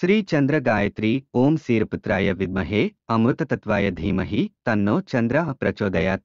श्री चंद्र गायत्री ओम शेरपुत्राय विद्महे अमृत तत्वाय धीमहि तन्नो चंद्र प्रचोदयात।